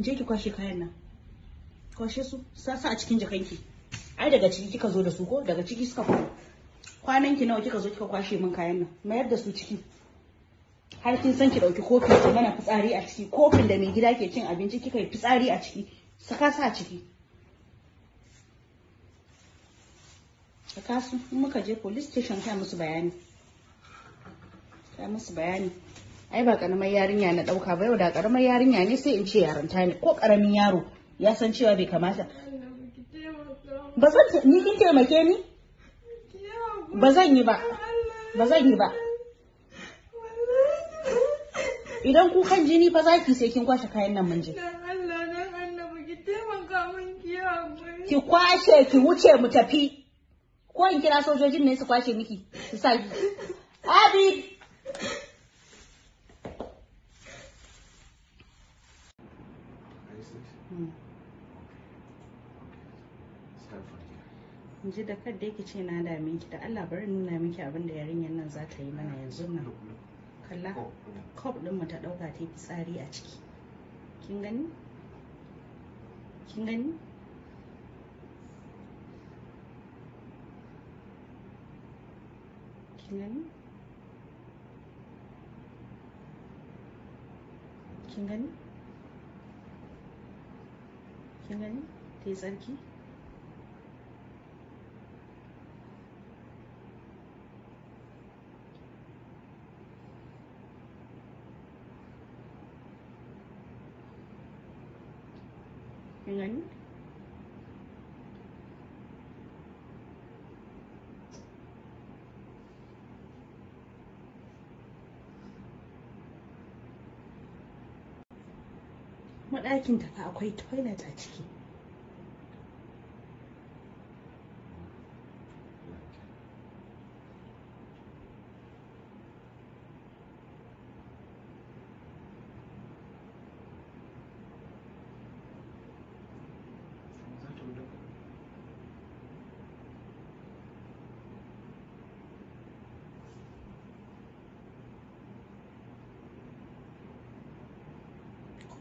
je ki kwashe kayan nan. Kwashe su sasa a cikin jakanki. Ai daga ciki kika zo da su ko? Daga ciki suka fito. Kwanan ki nawa kika zo kika kwashe min kayan nan? Mayar da su ciki. Har kin san ki ɗauki kofi ki mana fitsari a ciki. Kofin da mai gida ke cin abinci kika yi fitsari a ciki. Saka sa a ciki. Saka su. In muka je police station kai musu bayani. Kai musu bayani. Ai ba karamar yarinya na ɗauka ba yau da karamar yarinya ne sai in ce yaranta ne. Ko ƙaramin yaro ya san cewa bai kamata. Ba zan ni kin taimake ni? Ba zan yi ba. Ba zan yi ba. Idan kukan jini fa zaki sai kin kwashe kayan nan mun je. Ki kwashe ki wuce mu tafi. Ko in kira sojojin ne su kwashe miki su sa ki. Abi! In ji da kadda yake ce na dame ki da Allah bari nuna miki abin da yarinyar nan za ta yi mana yanzu nan. Kalla. Cup din mu ta ɗauka ta yi fitsari a ciki. Kin gani? Kin gani? Kin gani? Kin gani? Yi tsarki kin gani maɗakin ta akwai toilet a ciki.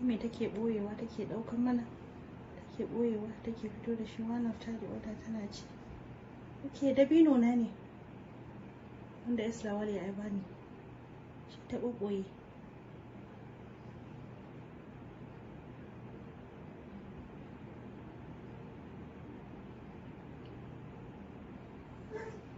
me take boyewa take ɗaukar mana take boyewa take fito da shi. One after the other tana ci. Ok dabino na ne wanda islawar ai bani shi ta ɓoɓɓoye. Thank